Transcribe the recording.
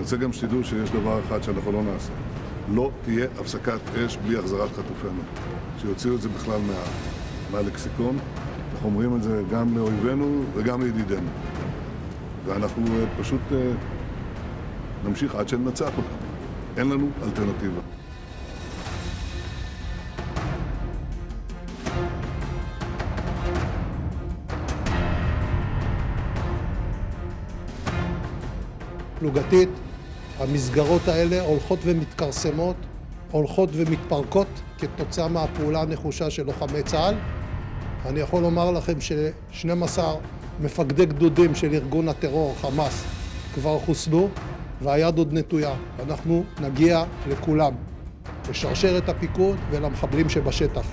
רוצה גם שתדעו שיש דבר אחד שאנחנו לא נעשה. לא תהיה הפסקת אש בלי החזרת חטופינו. שיוציאו את זה בכלל מה, מהלקסיקון. אנחנו אומרים את זה גם לאויבינו וגם לידידינו. ואנחנו אה, פשוט אה, נמשיך עד שננצח אותם. אין לנו אלטרנטיבה. פלוגתית, המסגרות האלה הולכות ומתכרסמות, הולכות ומתפרקות כתוצאה מהפעולה הנחושה של לוחמי צה"ל. אני יכול לומר לכם ש-12 מפקדי גדודים של ארגון הטרור חמאס כבר חוסלו והיד עוד נטויה. אנחנו נגיע לכולם, לשרשרת הפיקוד ולמחבלים שבשטח.